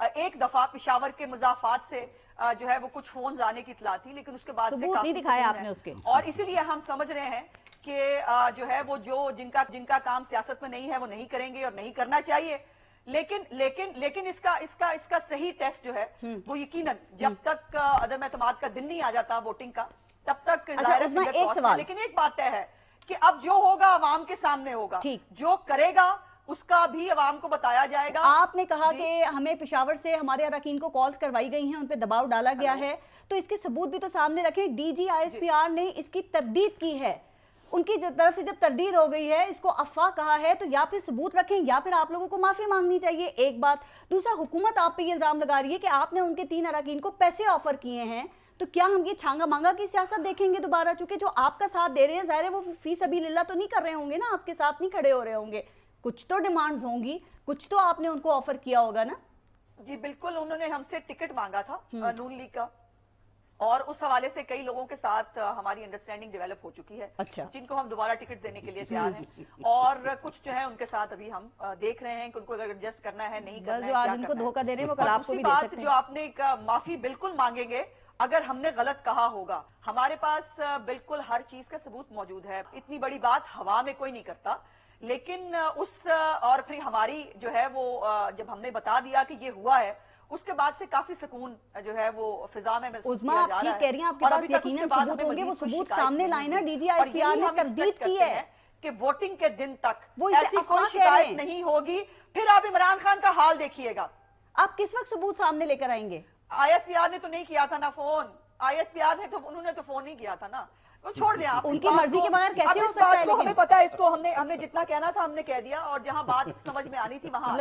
एक दफ़ा पिशावर के मुजाफात से जो है वो कुछ फ़ोन आने की इतला थी लेकिन उसके बाद से काफ़ी नहीं सुकून आपने उसके। और इसीलिए हम समझ रहे हैं कि जो है वो जो जिनका जिनका काम सियासत में नहीं है वो नहीं करेंगे और नहीं करना चाहिए लेकिन लेकिन लेकिन इसका इसका इसका सही टेस्ट जो है हम्म। वो यकीनन जब तक अदम एतमाद का दिन नहीं आ जाता वोटिंग का तब तक अच्छा, एक। लेकिन एक बात तय है कि अब जो होगा आवाम के सामने होगा जो करेगा उसका भी आवाम को बताया जाएगा। आपने कहा कि हमें पिशावर से हमारे अरकान को कॉल्स करवाई गई हैं उन पर दबाव डाला गया है। तो इसके सबूत भी तो सामने रखें। डीजी आईएसपीआर ने इसकी तरदीद की है। उनकी तरफ़ से जब तरदीद हो गई है इसको अफवाह कहा है तो या फिर सबूत रखें या फिर आप लोगों को माफ़ी मांगनी चाहिए। एक बात। दूसरा हुकूमत आप पे ये इल्ज़ाम लगा रही है कि आपने उनके तीन अरकान को पैसे ऑफ़र किए हैं। तो क्या हम ये छांगा मांगा की सियासत देखेंगे दोबारा? चूँकि जो आपका साथ दे रहे हैं ज़ाहिर है वो फ़ीस अभी लिल्ला तो नहीं कर रहे होंगे ना आपके साथ नहीं खड़े हो रहे होंगे। कुछ तो डिमांड्स होंगी कुछ तो आपने उनको ऑफ़र किया होगा ना जी बिल्कुल उन्होंने हमसे टिकट मांगा था हम्म। नून लीग का और उस हवाले से कई लोगों के साथ हमारी अंडरस्टैंडिंग डेवलप हो चुकी है अच्छा। जिनको हम दोबारा टिकट देने के लिए तैयार हैं और कुछ जो है उनके साथ अभी हम देख रहे हैं कि उनको अगर एडजस्ट करना है नहीं करना जो है आज क्या उनको करना है। धोखा दे रहे हैं वो कल आपको भी दे बात सकते हैं। जो आपने माफ़ी बिल्कुल मांगेंगे अगर हमने गलत कहा होगा हमारे पास बिल्कुल हर चीज़ का सबूत मौजूद है। इतनी बड़ी बात हवा में कोई नहीं करता लेकिन उस और फिर हमारी जो है वो जब हमने बता दिया कि ये हुआ है उसके बाद से काफ़ी सुकून जो है वो फिजा में किया आप ठीक कह रही हैं, आपके पास यकीनन सबूत होंगे, वो सबूत सामने लाए ना, यही ने तरदीद की है। कि वोटिंग के दिन तक वो ऐसी कोई शिकायत नहीं होगी। फिर आप इमरान खान का हाल देखिएगा। आप किस वक्त सबूत सामने लेकर आएँगे? आईएसपीआर ने तो नहीं किया था ना फ़ोन। आईएसपीआर ने तो उन्होंने तो फ़ोन नहीं किया था ना। तो छोड़ दिया उनकी मर्ज़ी के बगैर कैसे हो सकता है हमें पता है इसको हमने हमने जितना कहना था हमने कह दिया और जहाँ बात समझ में आनी थी वहाँ।